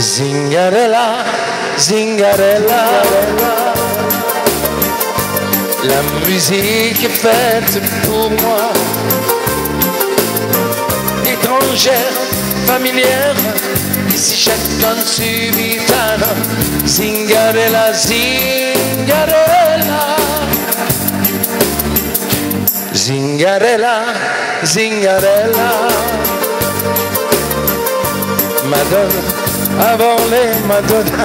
Zingarella, Zingarella, la musique est faite pour moi, étrangère, familière, ici chacun subit Zingarella, Zingarella, Zingarella, Zingarella, Madonna avant les Madonna.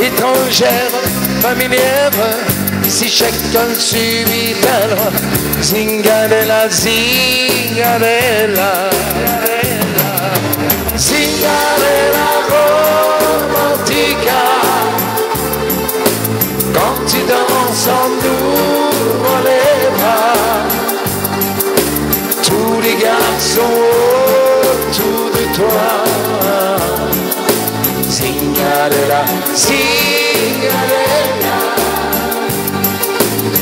Étrangère, familière, si chacun subit alors Zingarella, Zingarella, Zingarella romantica. Quand tu danses en nous les bras, tous les garçons toi. Signalela, signalela,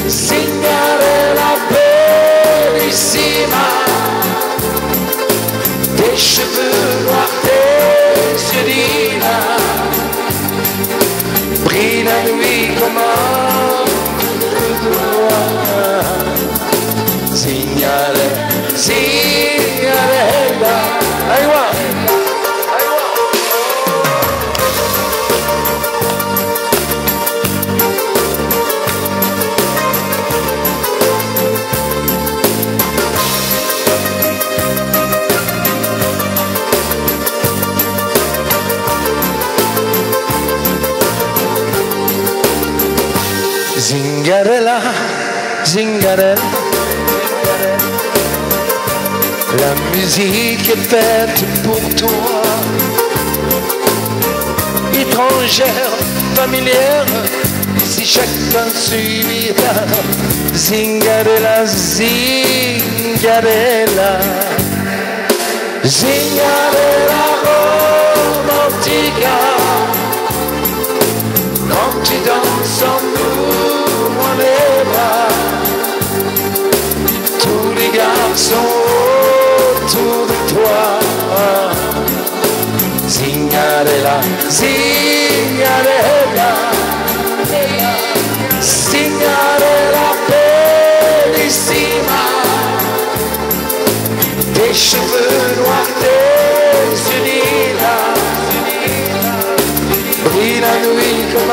signalela bellissima. Tes cheveux noirs, tes yeux divins, brillent la nuit comme un Zingarella, Zingarella. La musique est faite pour toi. Étrangère, familière, si chacun suivra. Zingarella, Zingarella. Zingarella romantica. Quand tu danses en autour de toi. Zingarella, Zingarella, Zingarella bellissima, tes cheveux noirs, tes yeux lilas. Brille la nuit comme un